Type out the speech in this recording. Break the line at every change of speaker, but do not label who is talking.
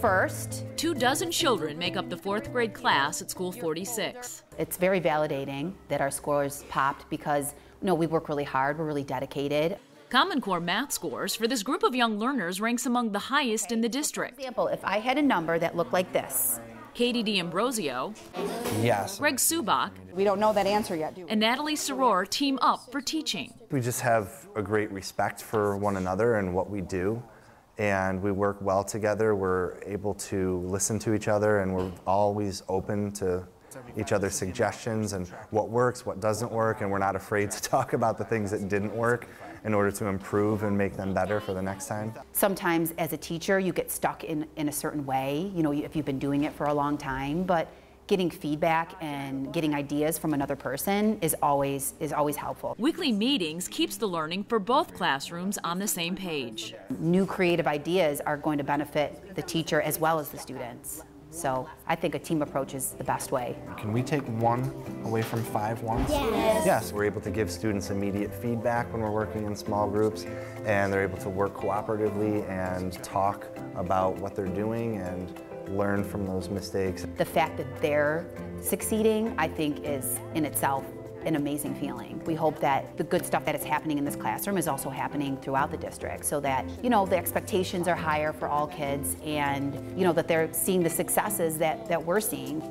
first.
Two dozen children make up the fourth grade class at School 46.
It's very validating that our scores popped because you know, we work really hard, we're really dedicated.
Common Core math scores for this group of young learners ranks among the highest in the district.
For example, if I had a number that looked like this,
Katie D'Ambrosio,
Yes.
Greg Subach,
We don't know that answer yet, do we?
and Natalie Soror team up for teaching.
We just have a great respect for one another and what we do. And we work well together. We're able to listen to each other, and we're always open to each other's suggestions and what works, what doesn't work, and we're not afraid to talk about the things that didn't work in order to improve and make them better for the next time.
sometimes as a teacher you get stuck in, in a certain way, you know, if you've been doing it for a long time, but getting feedback and getting ideas from another person is always is always helpful.
Weekly meetings keeps the learning for both classrooms on the same page.
New creative ideas are going to benefit the teacher as well as the students. So I think a team approach is the best way.
Can we take one away from five once? Yes. Yes, we're able to give students immediate feedback when we're working in small groups, and they're able to work cooperatively and talk about what they're doing and learn from those mistakes.
The fact that they're succeeding, I think, is in itself an amazing feeling. We hope that the good stuff that is happening in this classroom is also happening throughout the district so that, you know, the expectations are higher for all kids and, you know, that they're seeing the successes that, that we're seeing.